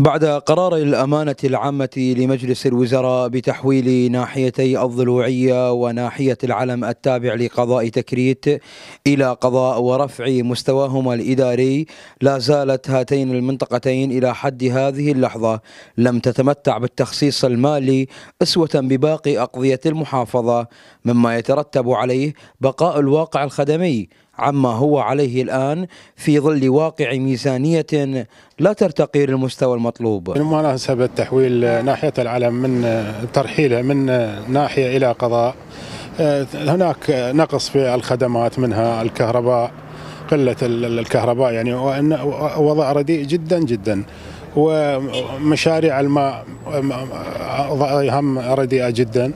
بعد قرار الأمانة العامة لمجلس الوزراء بتحويل ناحيتي الضلوعية وناحية العلم التابع لقضاء تكريت إلى قضاء ورفع مستواهما الإداري لا زالت هاتين المنطقتين إلى حد هذه اللحظة. لم تتمتع بالتخصيص المالي أسوة بباقي أقضية المحافظة مما يترتب عليه بقاء الواقع الخدمي. عما هو عليه الآن في ظل واقع ميزانية لا ترتقي للمستوى المطلوب. بمناسبة تحويل ناحية العلم من ترحيله من ناحية إلى قضاء هناك نقص في الخدمات منها الكهرباء قلة الكهرباء يعني وضع رديء جدا جدا. ومشاريع الماء هم رديئة جدا.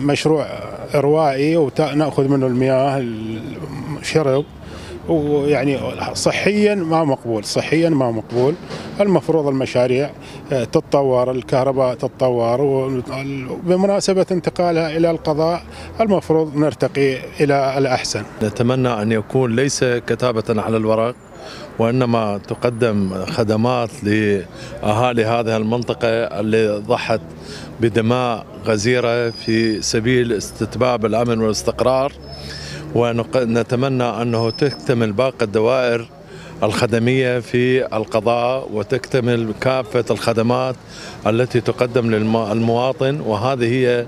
مشروع روائي ونأخذ منه المياه شرب ويعني صحيا ما مقبول صحيا ما مقبول. المفروض المشاريع تتطور الكهرباء تتطور وبمناسبة انتقالها إلى القضاء المفروض نرتقي إلى الأحسن. نتمنى أن يكون ليس كتابة على الورق وإنما تقدم خدمات لأهالي هذه المنطقة اللي ضحت بدماء غزيرة في سبيل استتباب الأمن والاستقرار. ونتمنى أنه تكتمل باقي الدوائر الخدمية في القضاء وتكتمل كافة الخدمات التي تقدم للمواطن. وهذه هي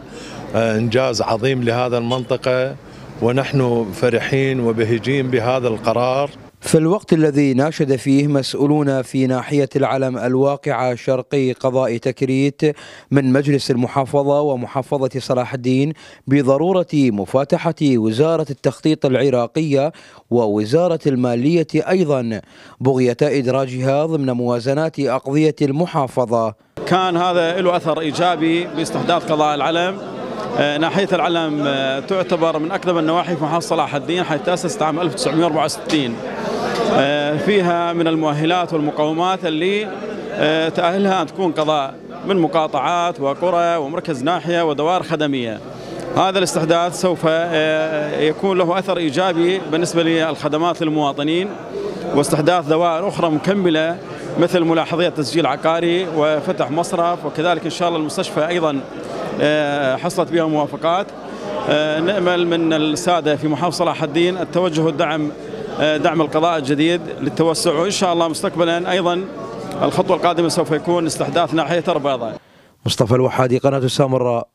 إنجاز عظيم لهذا المنطقة. ونحن فرحين وبهجين بهذا القرار. في الوقت الذي ناشد فيه مسؤولون في ناحية العلم الواقعة شرقي قضاء تكريت من مجلس المحافظة ومحافظة صلاح الدين بضرورة مفاتحة وزارة التخطيط العراقية ووزارة المالية أيضا بغية إدراجها ضمن موازنات أقضية المحافظة. كان هذا له أثر إيجابي باستحداث قضاء العلم. ناحية العلم تعتبر من أقدم النواحي في محافظة صلاح الدين حيث تأسست عام 1964 فيها من المؤهلات والمقومات اللي تأهلها أن تكون قضاء من مقاطعات وقرى ومركز ناحية ودوائر خدمية. هذا الاستحداث سوف يكون له أثر إيجابي بالنسبة للخدمات للمواطنين واستحداث دوائر أخرى مكملة مثل ملاحظية تسجيل عقاري وفتح مصرف وكذلك إن شاء الله المستشفى أيضا. حصلت بها موافقات. نأمل من السادة في محافظة صلاح الدين التوجه والدعم دعم القضاء الجديد للتوسع وإن شاء الله مستقبلا أيضا الخطوة القادمة سوف يكون استحداث ناحية البيضاء مصطفى الوحادي قناة السامراء.